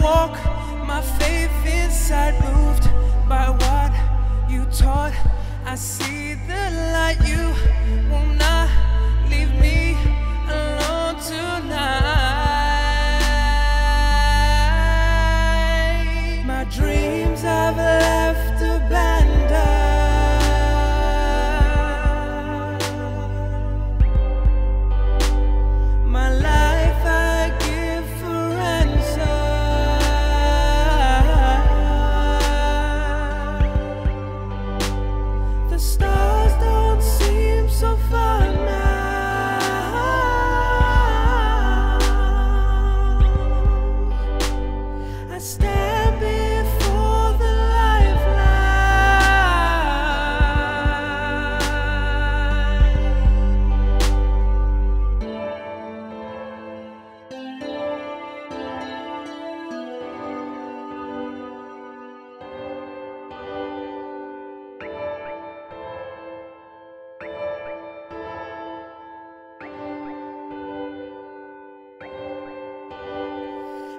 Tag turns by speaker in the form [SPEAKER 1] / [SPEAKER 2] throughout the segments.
[SPEAKER 1] Walk, my faith inside moved by what you taught. I see the light, ransom.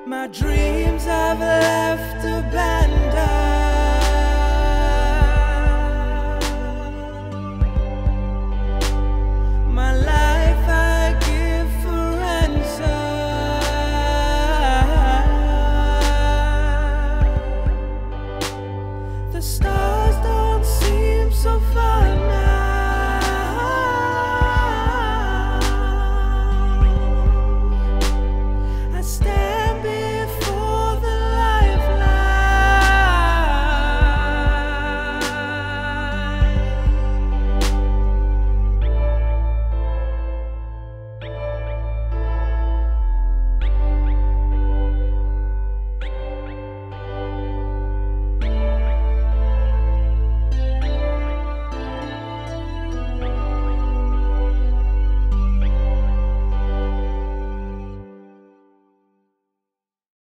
[SPEAKER 1] My dreams have left abandoned.